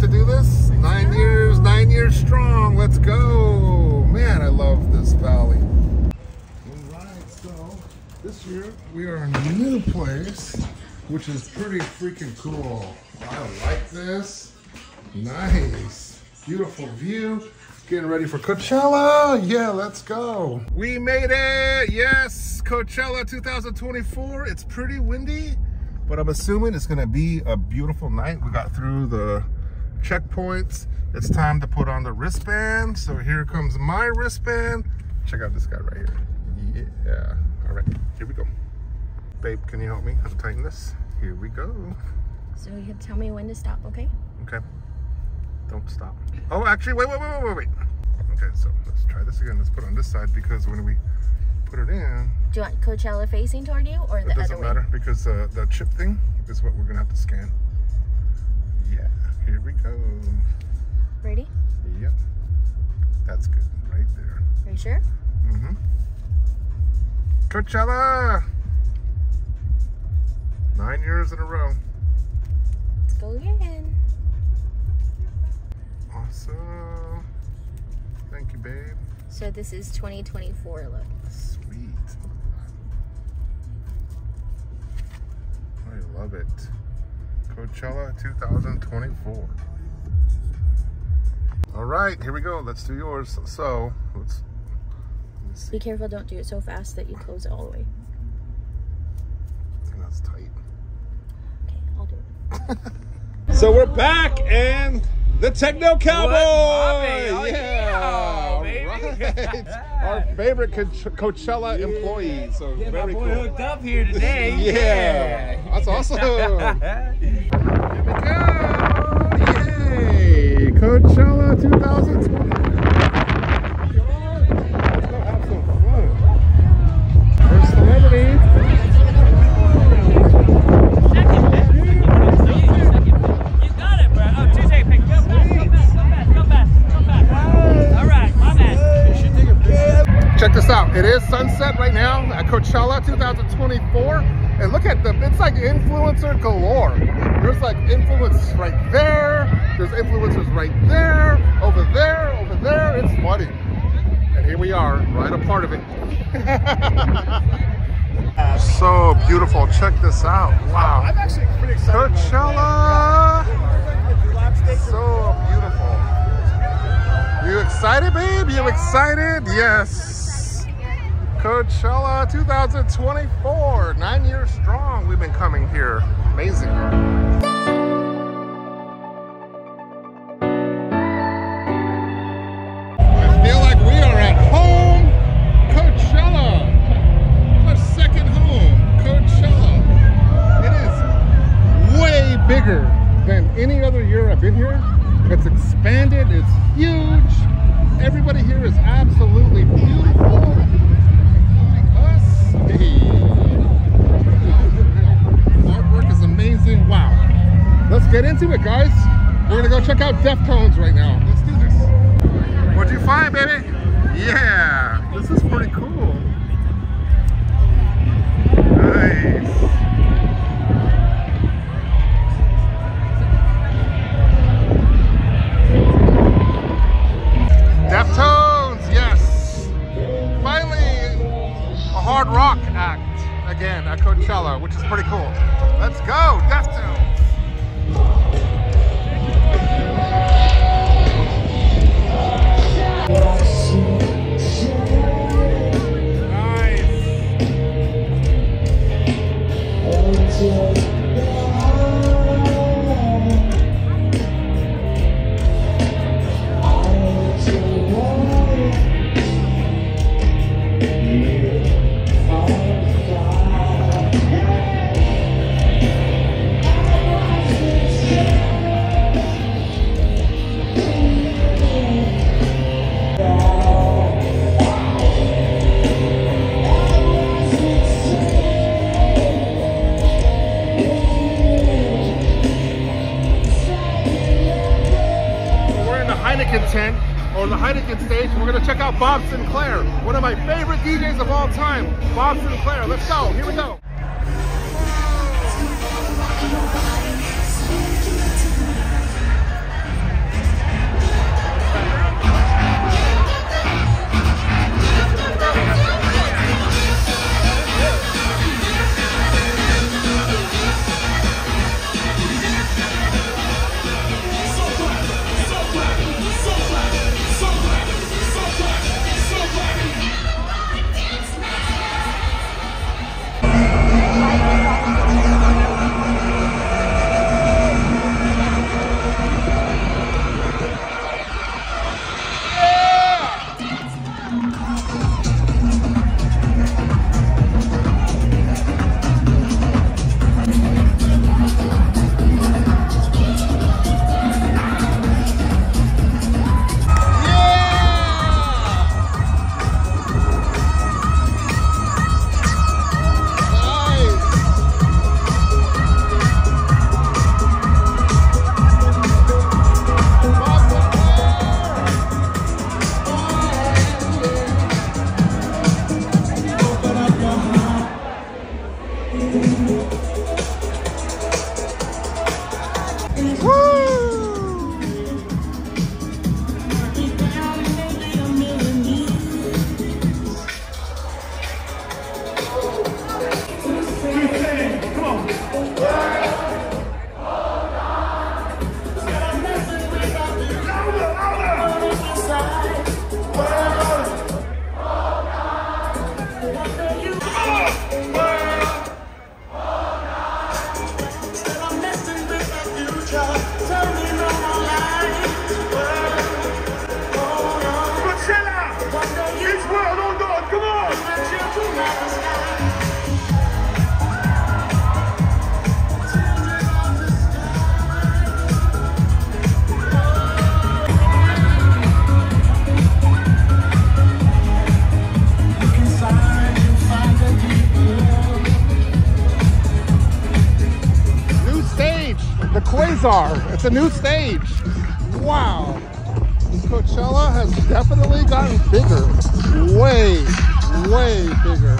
to do this? Nine years, nine years strong. Let's go. Man, I love this valley. All right, so this year we are in a new place, which is pretty freaking cool. I like this. Nice. Beautiful view. Getting ready for Coachella. Yeah, let's go. We made it. Yes, Coachella 2024. It's pretty windy, but I'm assuming it's going to be a beautiful night. We got through the checkpoints. It's time to put on the wristband. So here comes my wristband. Check out this guy right here. Yeah. All right, here we go. Babe, can you help me untighten this? Here we go. So you tell me when to stop, okay? Okay. Don't stop. Oh, actually, wait, wait, wait, wait, wait, wait. Okay, so let's try this again. Let's put it on this side because when we put it in, Do you want Coachella facing toward you or the it doesn't matter because uh, the chip thing is what we're gonna have to scan. Go. Ready? Yep, that's good right there. Are you sure? Mm-hmm. Coachella! Nine years in a row. Let's go again. Awesome. Thank you, babe. So this is 2024 look. Sweet. I love it. Coachella 2024. All right, here we go. Let's do yours. So, let's, let's see. Be careful, don't do it so fast that you close it all the way. I that's tight. Okay, I'll do it. So we're back and the Techno Cowboy. Oh, yeah, yeah, baby. right. Our favorite Coach- Coachella employee. So Get very my cool. boy hooked up here today. Yeah, that's awesome. Here we go! Yay! Coachella 2020. Check this out. It is sunset right now at Coachella 2024. And look at them. It's like influencer galore. There's like influencers right there. There's influencers right there, over there, over there. It's funny. And here we are, right a part of it. so beautiful. Check this out. Wow. I'm actually pretty excited. Coachella. So beautiful. You excited, babe? You excited? Yes. Coachella 2024, nine years strong. We've been coming here. Amazing. Quasar. It's a new stage. Wow. Coachella has definitely gotten bigger. Way, way bigger.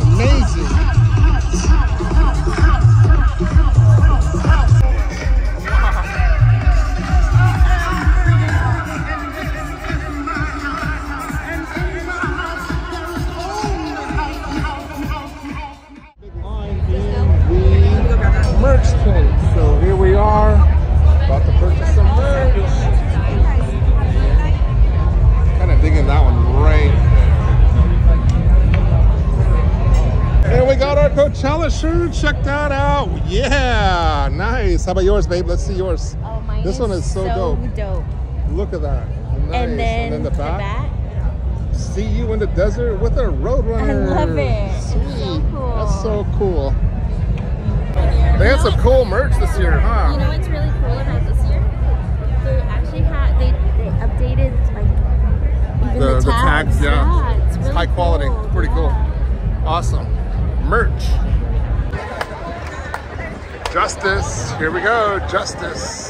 Amazing. Coachella shirt. Check that out. Yeah, nice. How about yours, babe? Let's see yours. Oh, mine This one is so dope. dope. Look at that. Nice. And then, the back. back. See you in the desert with a roadrunner. I love it. Sweet. So cool. That's so cool. Mm-hmm. They had some cool merch this year, huh? You know what's really cool about this year? They actually had they, they updated like the, the, the tags, yeah. it's really high quality. cool. Pretty cool. Awesome. Merch. Justice. Here we go. Justice.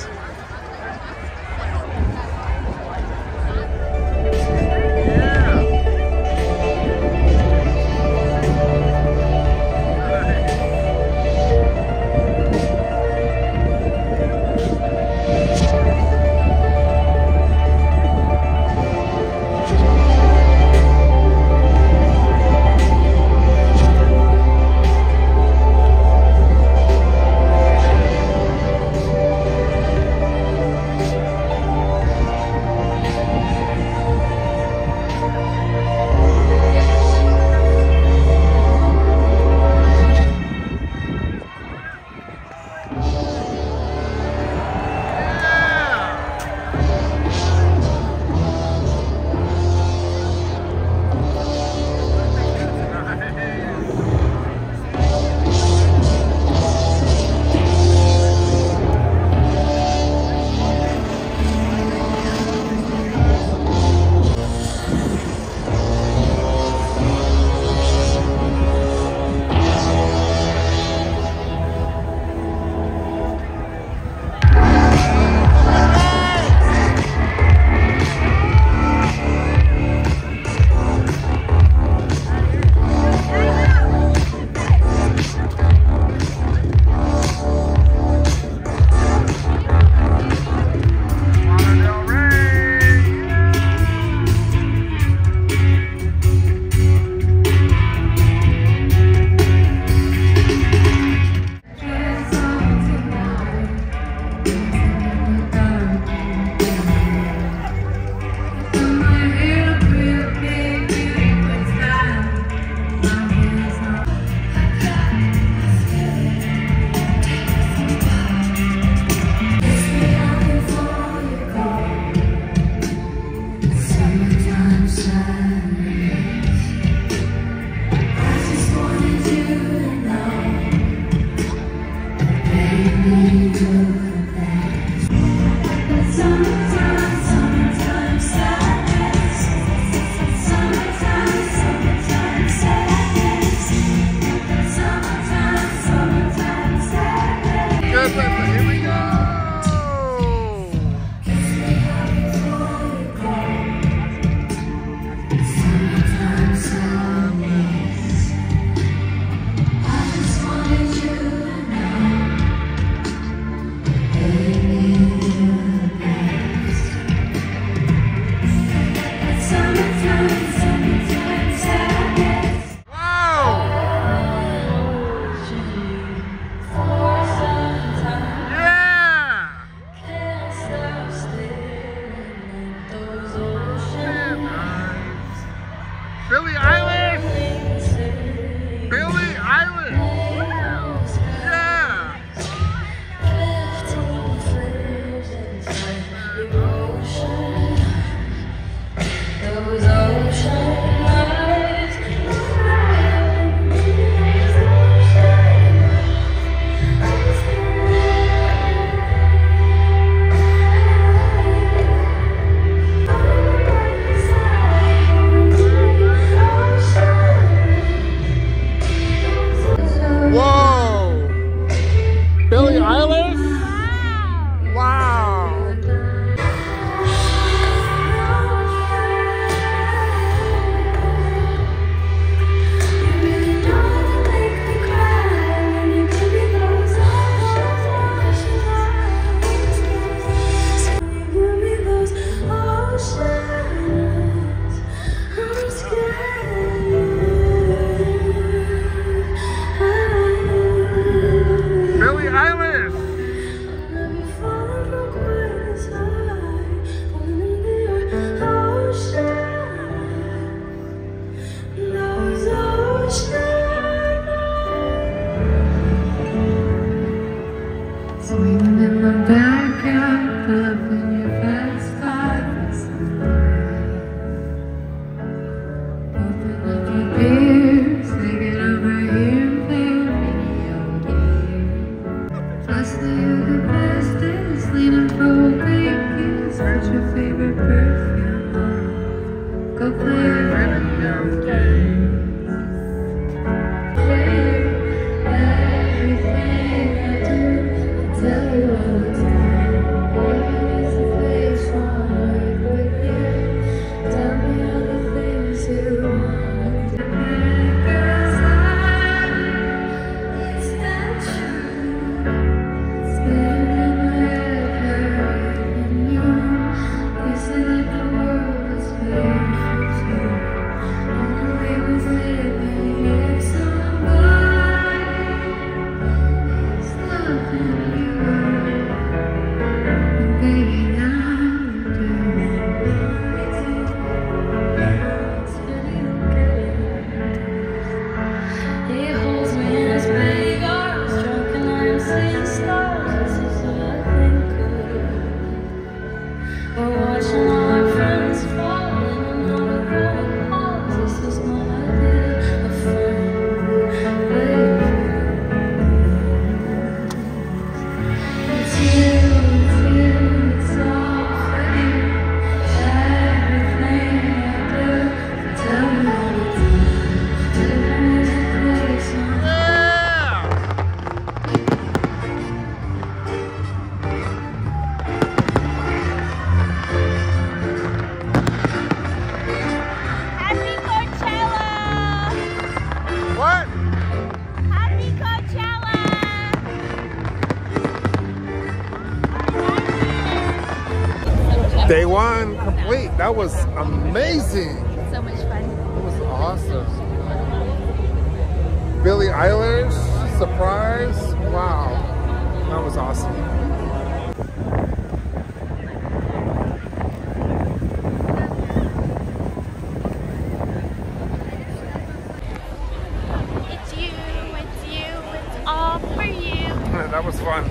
That was fun.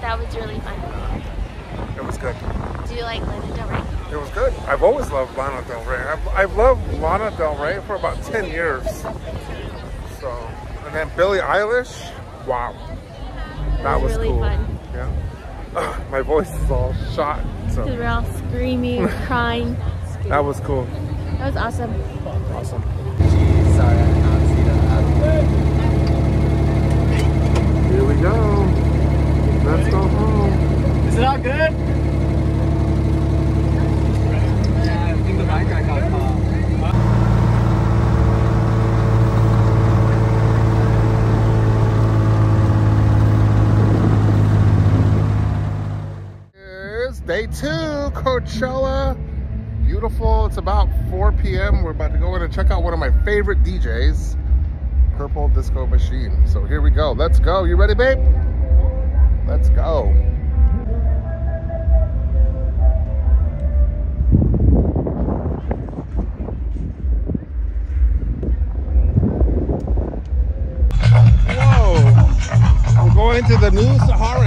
That was really fun. It was good. Do you like Lana Del Rey? It was good. I've always loved Lana Del Rey. I've, I've loved Lana Del Rey for about 10 years. So, and then Billie Eilish, wow. That was, really cool. fun. Yeah. My voice is all shot. So we're all screaming, crying. that was cool. That was awesome. Awesome. Sorry, I did see that. Here we go. Let's go home. Is it all good? Yeah, I think the mic got caught. to Coachella. Beautiful. It's about 4 p.m. We're about to go in and check out one of my favorite DJs, Purple Disco Machine. So here we go. Let's go. You ready, babe? Let's go. Whoa. We're going to the new Sahara.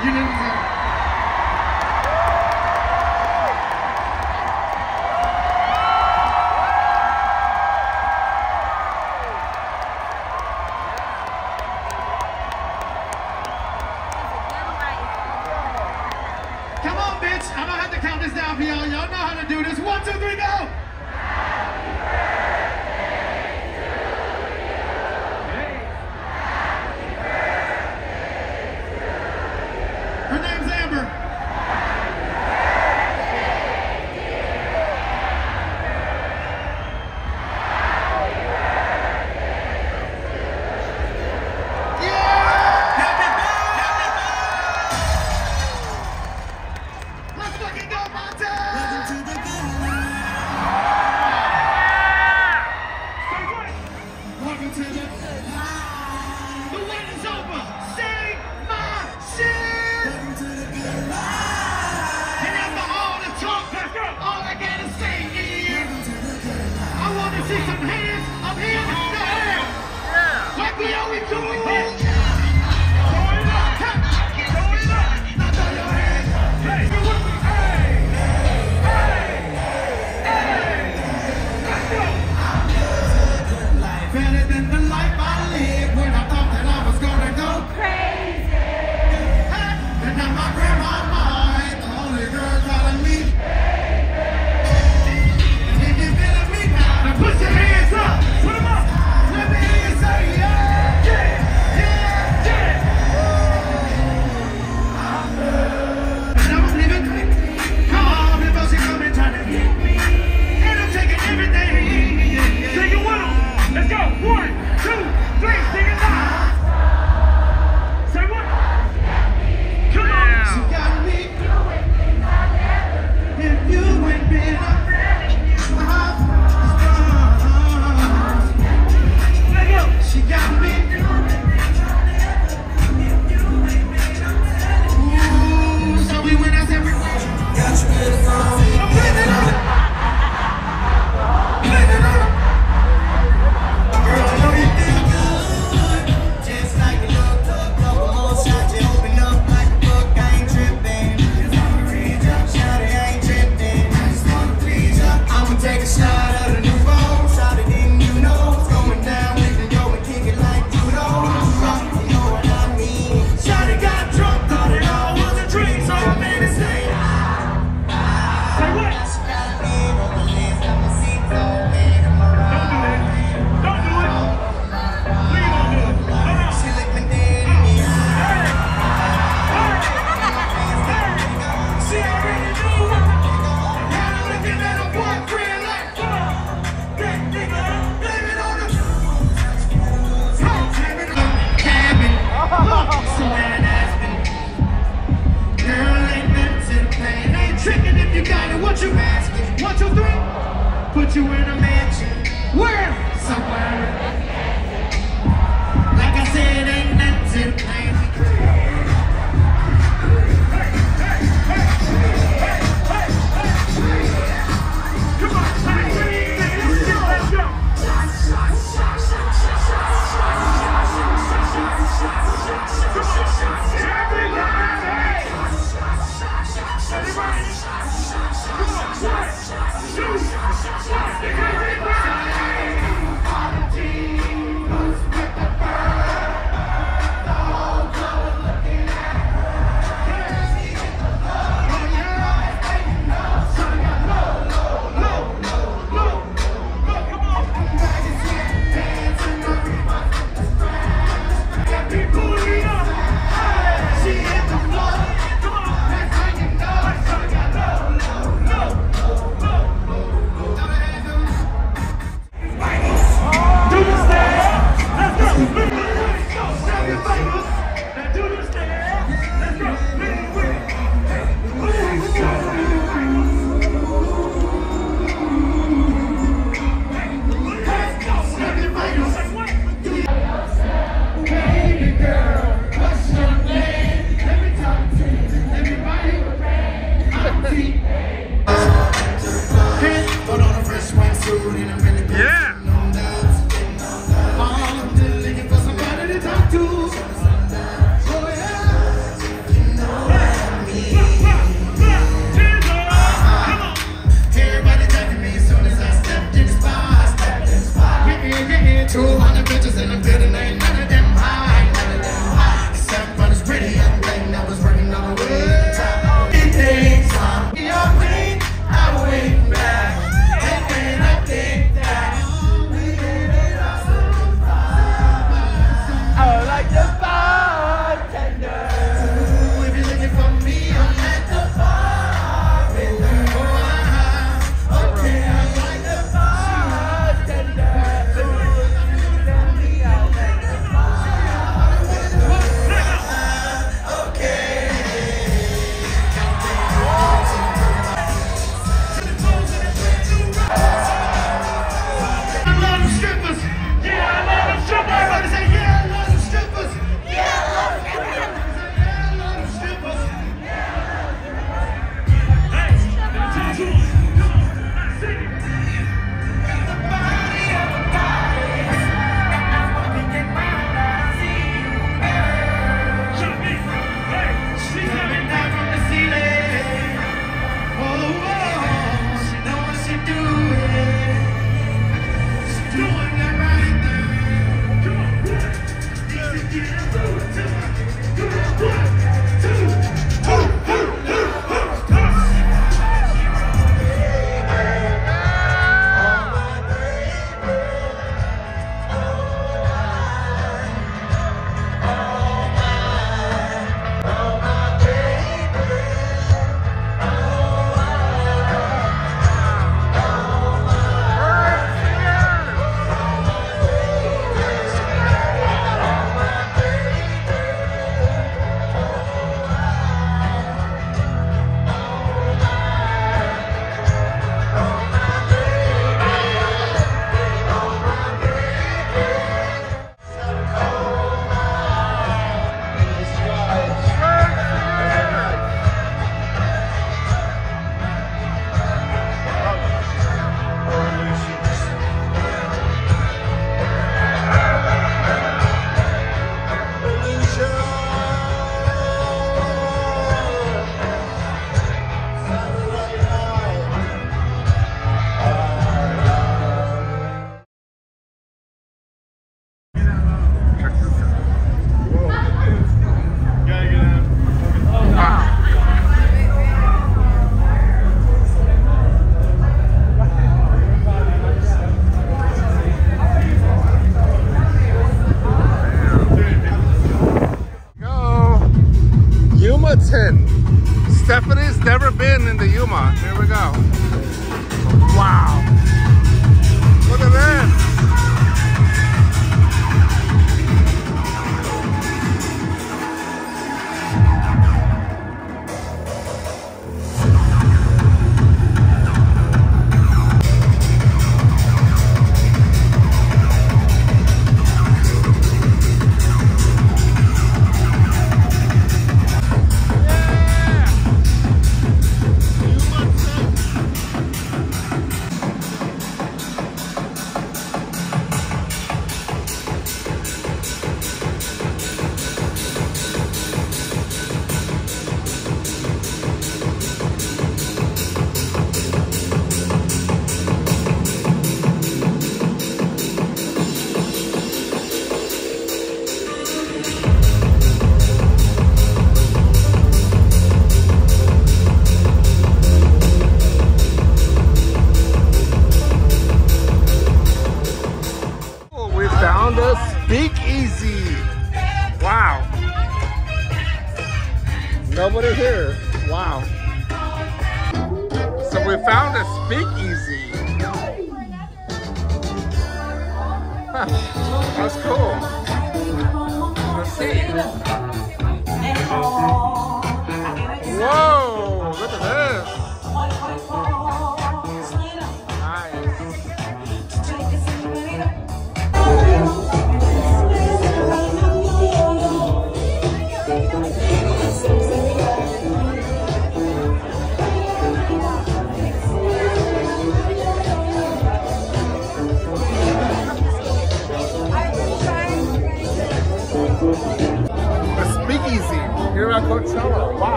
You need Put you in a mansion. Where? Yeah.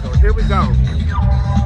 Fiasco. Here we go.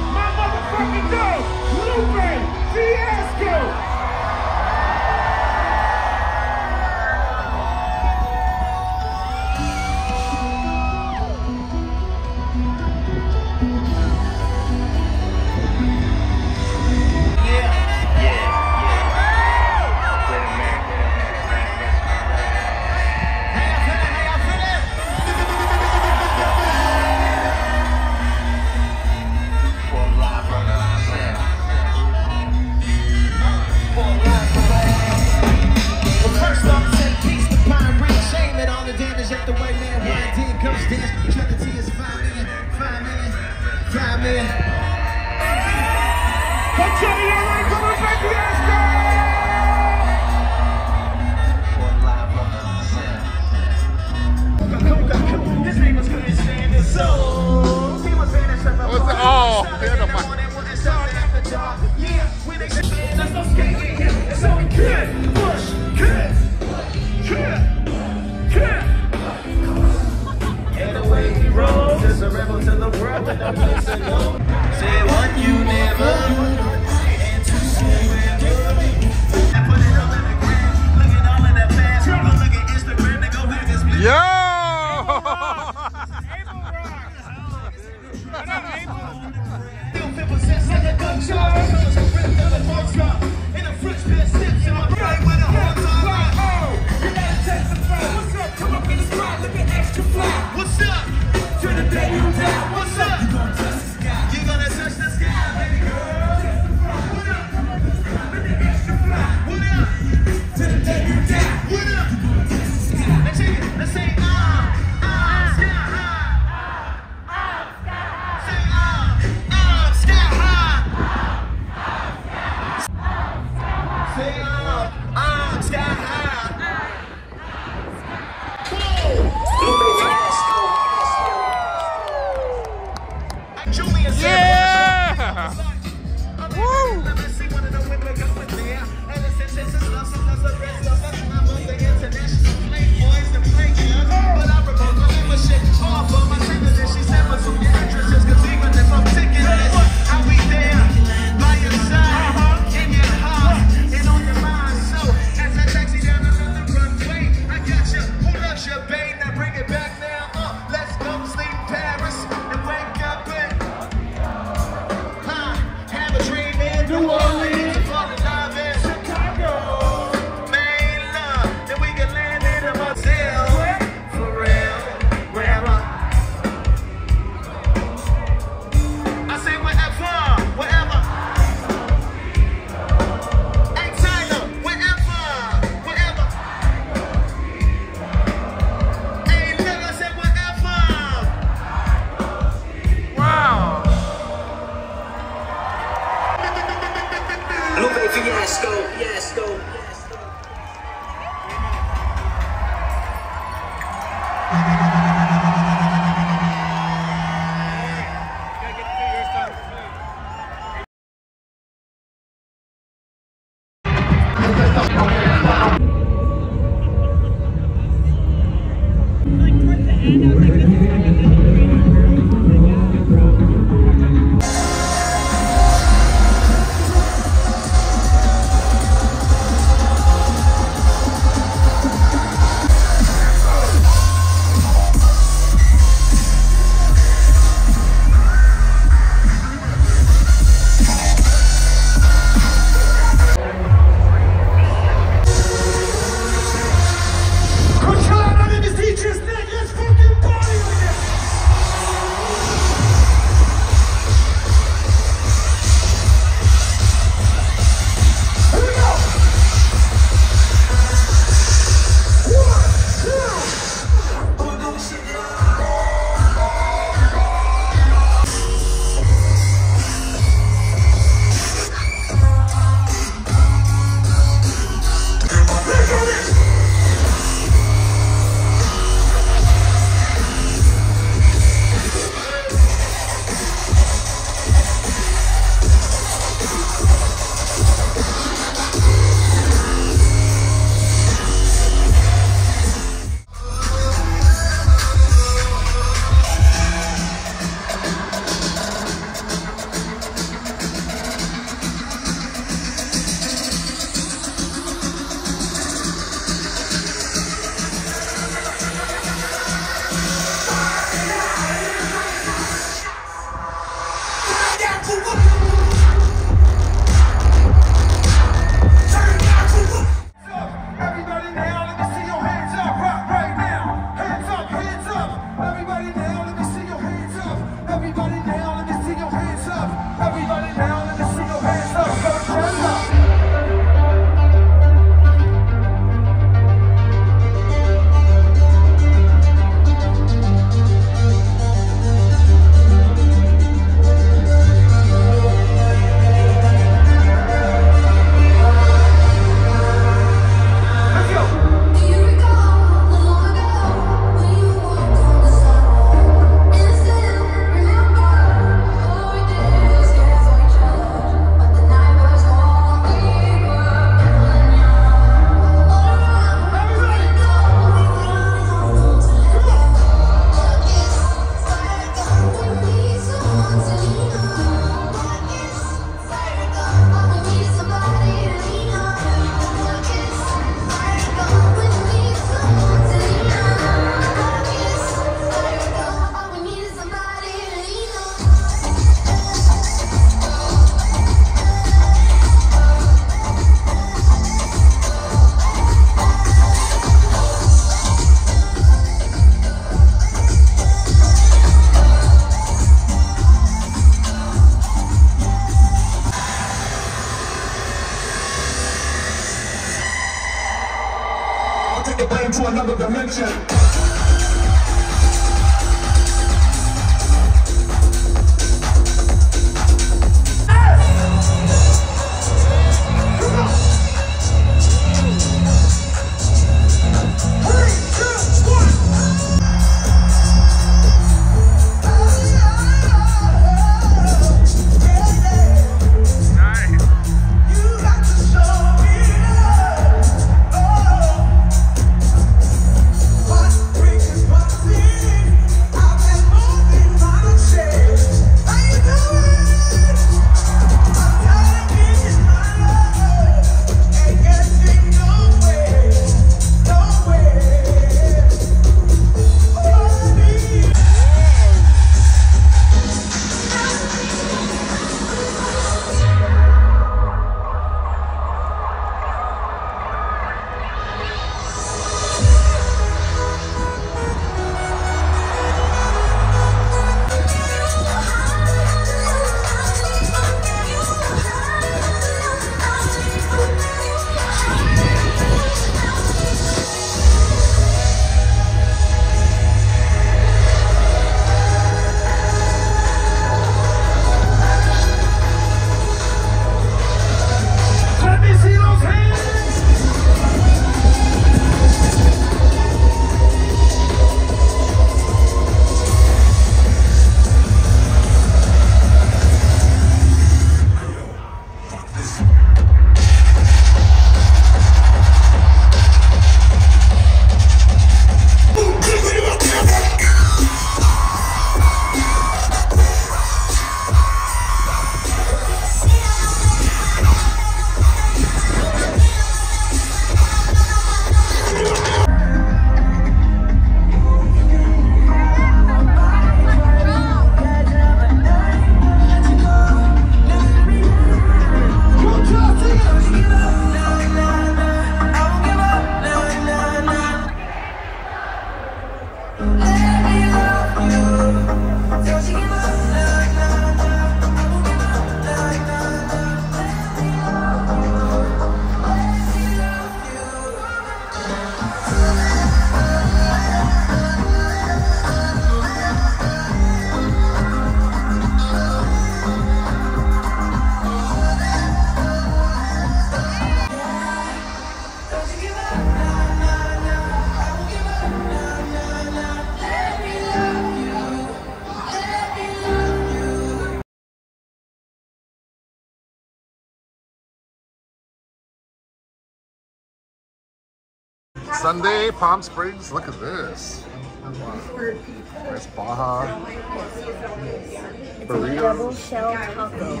Sunday, Palm Springs. Look at this. Nice Baja. It's Burrito. Double shell taco.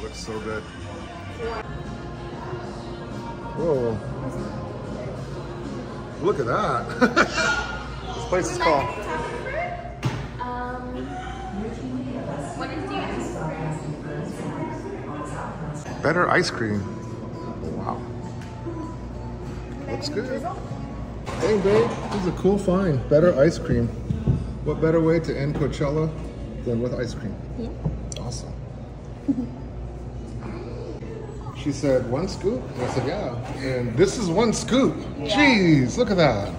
Looks so good. Whoa. Look at that. this place is called Um, what is yours? Better Ice Cream. Looks good. Hey babe, this is a cool find. Better ice cream. What better way to end Coachella than with ice cream? Yeah. Awesome. She said, one scoop? And I said, yeah. And this is one scoop. Jeez, look at that.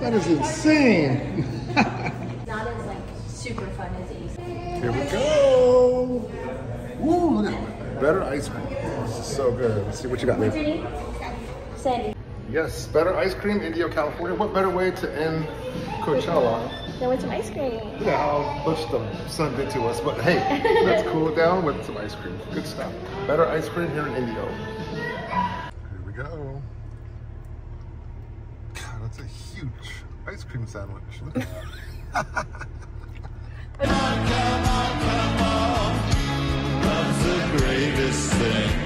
That is insane. Not as like super fun as it used to be. Here we go. Woo, look at Better ice cream. This is so good. Let's see what you got, babe. Name? Sandy. Yes, better ice cream, Indio, California. What better way to end Coachella? Then with some ice cream. Yeah, how much the sun did to us, but hey, let's cool it down with some ice cream. Good stuff. Better ice cream here in Indio. Here we go. God, that's a huge ice cream sandwich. Look at that. Love's the greatest thing.